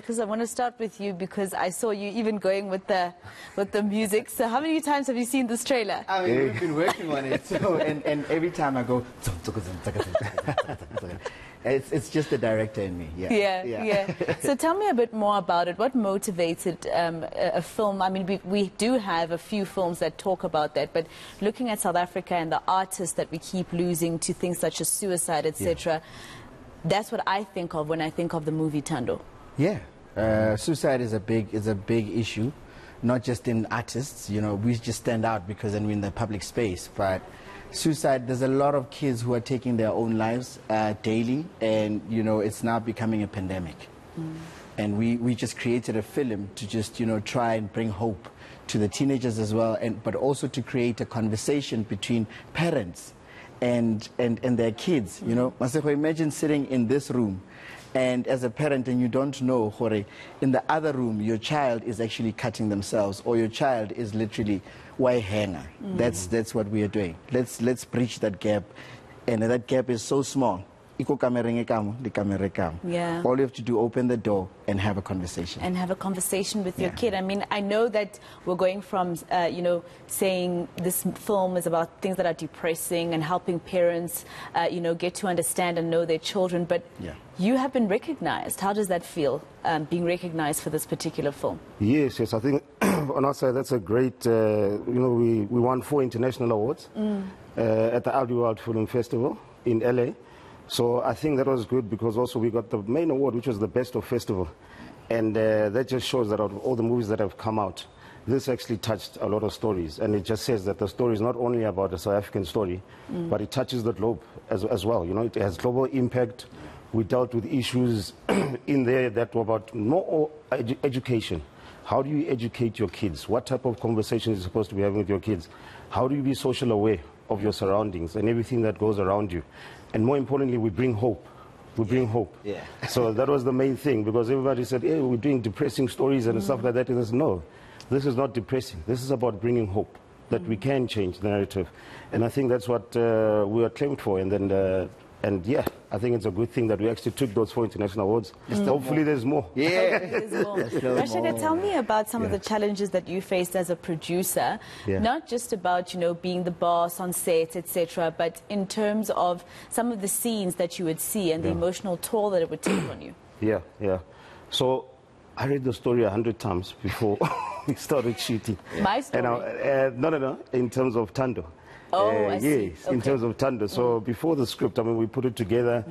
Because I want to start with you because I saw you even going with the with the music. So how many times have you seen this trailer? I mean, we've been working on it, so and, and every time I go, it's it's just the director in me. Yeah, Yeah, yeah. so tell me a bit more about it. What motivated um, a, a film? I mean, we, we do have a few films that talk about that, but looking at South Africa and the artists that we keep losing to things such as suicide, etc., that's what I think of when I think of the movie Thando. Yeah, uh, suicide is a big is a big issue, not just in artists. You know, we just stand out because then we're in the public space. But suicide, there's a lot of kids who are taking their own lives uh, daily, and you know, it's now becoming a pandemic. And we, we just created a film to just you know try and bring hope to the teenagers as well, and but also to create a conversation between parents and and, and their kids. You know, Maseko, imagine sitting in this room and as a parent and you don't know Hore, in the other room your child is actually cutting themselves or your child is literally why hanger. Mm. That's that's what we are doing. Let's let's bridge that gap. And that gap is so small Iko kamereng e kamo, di kamera e kamo. Yeah. all you have to do open the door and have a conversation and have a conversation with your Yeah. kid. I mean, I know that we're going from, uh, you know, saying this film is about things that are depressing and helping parents, uh, you know, get to understand and know their children, but Yeah. you have been recognized. How does that feel, um, being recognized for this particular film? Yes, yes. I think on our side, that's a great. Uh, you know, we, we won four international awards uh, at the Audi World Film Festival in LA. So I think that was good because also we got the main award, which was the best of festival, and uh, that just shows that out of all the movies that have come out, this actually touched a lot of stories, and it just says that the story is not only about a South African story, but it touches the globe as, as well. You know, it has global impact. We dealt with issues in there that were about more edu- education. How do you educate your kids? What type of conversations are you supposed to be having with your kids? How do you be social aware of your surroundings and everything that goes around you? And more importantly, we bring hope. We bring hope. Yeah. so that was the main thing because everybody said, hey, we're doing depressing stories and stuff like that. And I said, no, this is not depressing. This is about bringing hope that we can change the narrative. And I think that's what uh, we are claimed for. And then, uh, and yeah, I think it's a good thing that we actually took those four international awards. Hopefully, there's more. yeah There's more. There's still Rashaka, more. tell me about some of the challenges that you faced as a producer, Yeah. not just about you know being the boss on set, etc., but in terms of some of the scenes that you would see and the emotional toll that it would take on you. Yeah, yeah. So I read the story a hundred times before we started shooting. My And I, uh, no, no, no. In terms of Thando. Oh, Uh, I see. yes, in terms of Thando. So before the script, I mean, we put it together.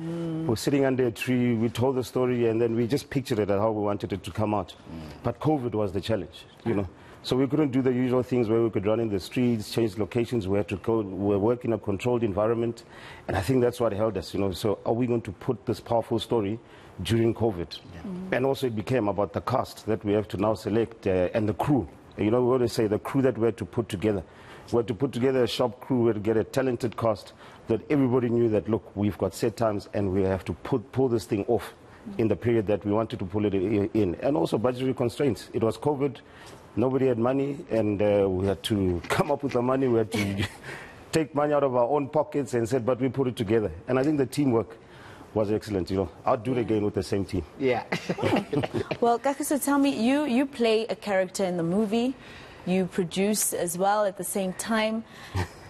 We're sitting under a tree. We told the story, and then we just pictured it and how we wanted it to come out. But COVID was the challenge, you know. So we couldn't do the usual things where we could run in the streets, change locations. We had to go. We work in a controlled environment, and I think that's what held us, you know. So are we going to put this powerful story during COVID? And also it became about the cast that we have to now select uh, and the crew. You know, we always say the crew that we had to put together. We had to put together a sharp crew, we had to get a talented cast that everybody knew that, look, we've got set times and we have to put, pull this thing off in the period that we wanted to pull it in. And also budgetary constraints. It was COVID, nobody had money, and uh, we had to come up with the money. We had to take money out of our own pockets and said, but we put it together. And I think the teamwork was excellent. You know, I'll do it again with the same team. yeah Well, Kagiso, tell me, you, you play a character in the movie, you produce as well at the same time.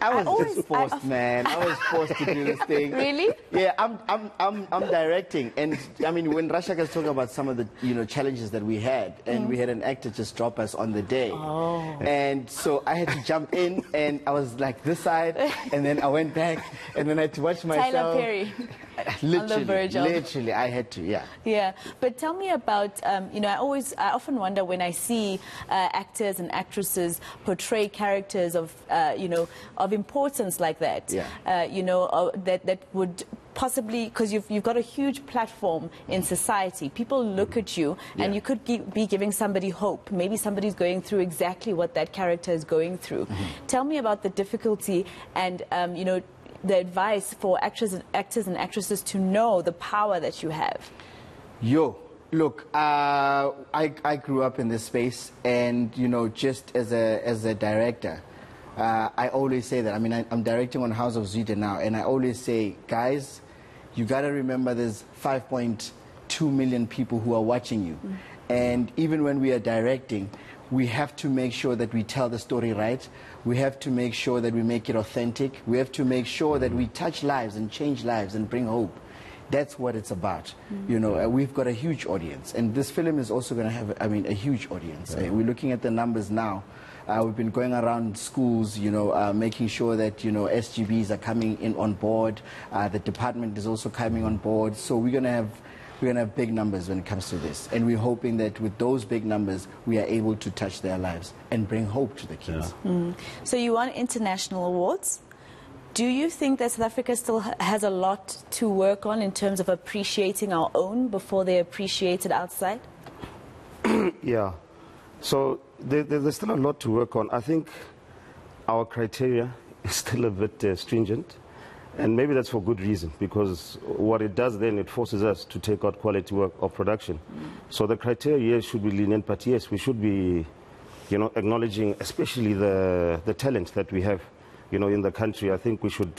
I was always- just forced, I- man. I was forced to do this thing. Really? Yeah, I'm, I'm, I'm, I'm directing, and I mean, when Rashak is talking about some of the, you know, challenges that we had, and we had an actor just drop us on the day, Oh. and so I had to jump in, and I was like this side, and then I went back, and then I had to watch myself. Tyler Perry. Literally, literally, I had to, yeah. Yeah, but tell me about, um, you know, I always, I often wonder when I see uh, actors and actresses portray characters of, uh, you know, of importance like that. Yeah. Uh, you know, uh, that, that would possibly, because you've, you've got a huge platform in society. People look at you and Yeah. you could gi- be giving somebody hope. Maybe somebody's going through exactly what that character is going through. Tell me about the difficulty and, um, you know, the advice for actors and, actors and actresses to know the power that you have. Yo, look, uh, I, I grew up in this space, and you know, just as a as a director, uh, I always say that. I mean, I, I'm directing on House of Zwide now, and I always say, guys, you gotta remember there's 5.2 million people who are watching you. And even when we are directing, we have to make sure that we tell the story right. We have to make sure that we make it authentic. We have to make sure that we touch lives and change lives and bring hope. That's what it's about. You know, uh, we've got a huge audience, and this film is also going to have, I mean, a huge audience. Uh, we're looking at the numbers now. Uh, we've been going around schools, you know, uh, making sure that you know SGBs are coming in on board. Uh, the department is also coming on board. So we're going to have we're going to have big numbers when it comes to this, and we're hoping that with those big numbers, we are able to touch their lives and bring hope to the kids. So you won international awards. Do you think that South Africa still has a lot to work on in terms of appreciating our own before they appreciate it outside? Yeah. So there, there- there's still a lot to work on. I think our criteria is still a bit uh, stringent. And maybe that's for good reason, because what it does then, it forces us to take out quality work of production. So the criteria should be lenient, but yes, we should be, you know, acknowledging especially the, the talent that we have, you know, in the country. I think we should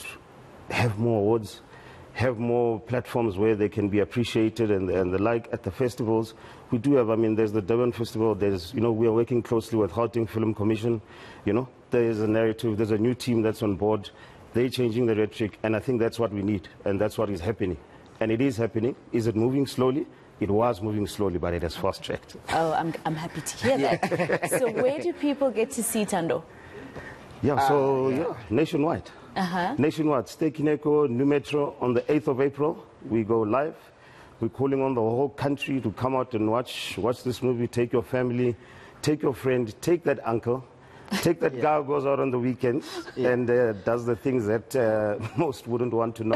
have more awards, have more platforms where they can be appreciated and, and the like at the festivals. We do have, I mean, there's the Durban Festival, there's, you know, we are working closely with Gauteng Film Commission, you know, there is a narrative, there's a new team that's on board. They're changing the rhetoric, and I think that's what we need, and that's what is happening. And it is happening. Is it moving slowly? It was moving slowly, but it has fast tracked. Oh, I'm, I'm happy to hear that. so where do people get to see Thando? Yeah, so yeah, nationwide. Uh-huh. Nationwide. Stay Kineko, Nu Metro on the 8th of April. We go live. We're calling on the whole country to come out and watch watch this movie. Take your family, take your friend, take that uncle, take that guy who goes out on the weekends and uh, does the things that uh, most wouldn't want to know.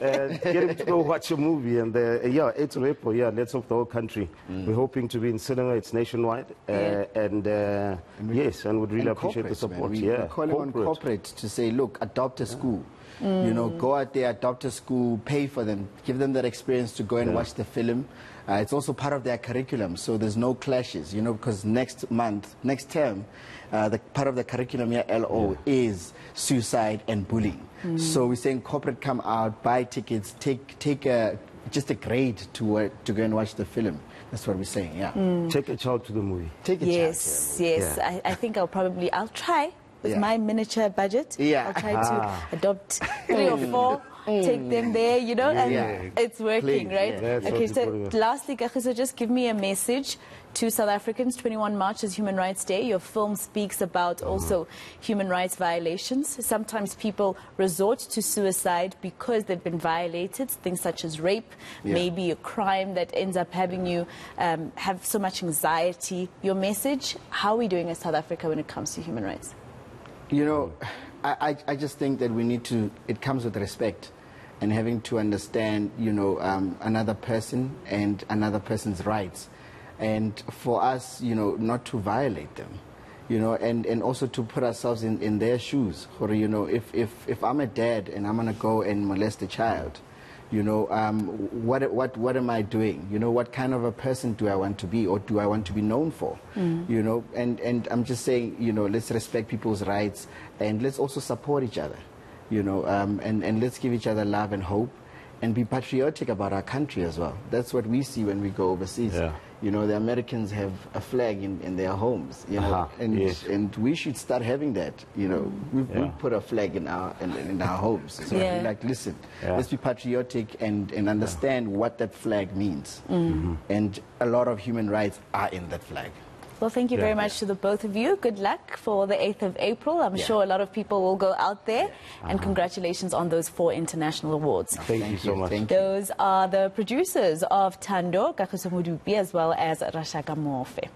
uh, get him to go watch a movie. And uh, yeah, 8th of April, yeah, let's hope the whole country. We're hoping to be in cinema. It's nationwide. Uh, Yeah. And uh, yes, and would really appreciate the corporates, man. support. We, yeah, We're calling on corporate. corporate to say, look, adopt a school. You know, go out there, adopt a school, pay for them, give them that experience to go and watch the film. Uh, it's also part of their curriculum, so there's no clashes, you know, because next month, next term, uh, the part of the curriculum here, LO, is suicide and bullying. So we're saying corporate come out, buy tickets, take take a, just a grade to uh, to go and watch the film. That's what we're saying. Yeah, Take a child to the movie. take a child. Yes, yes. Yeah. I, I think I'll probably, I'll try with Yeah. my miniature budget. Yeah. I'll try to adopt three or four, take them there, you know, and Yeah. it's working, Please, right? yeah. Okay, so lastly, Kagiso, just give me a message to South Africans. 21 March is Human Rights Day. Your film speaks about Uh-huh. also human rights violations. Sometimes people resort to suicide because they've been violated, things such as rape, Yeah. maybe a crime that ends up having you um, have so much anxiety. Your message, how are we doing as South Africa when it comes to human rights? You know, I, I, just think that we need to, it comes with respect and having to understand, you know, um, another person and another person's rights. And for us, you know, not to violate them, you know, and, and also to put ourselves in, in their shoes. Or, you know, if, if, if I'm a dad and I'm going to go and molest a child, you know, um, what, what, what am I doing? You know, what kind of a person do I want to be or do I want to be known for? You know, and, and I'm just saying, you know, let's respect people's rights and let's also support each other, you know, um, and, and let's give each other love and hope and be patriotic about our country as well. That's what we see when we go overseas. Yeah. You know, the Americans have a flag in, in their homes, you know, Uh-huh, and, yes. and we should start having that, you know. We've, Yeah. we've put a flag in our, in, in our homes. So Yeah. we're like, listen, Yeah. let's be patriotic and, and understand what that flag means. Mm-hmm. And a lot of human rights are in that flag. Well, thank you very Yeah. much to the both of you. Good luck for the 8th of April. I'm Yeah. sure a lot of people will go out there. And uh-huh. congratulations on those four international awards. Thank, you so much. Thank you. Those are the producers of Thando, Kagiso Modupe, as well as Rashaka Muofhe.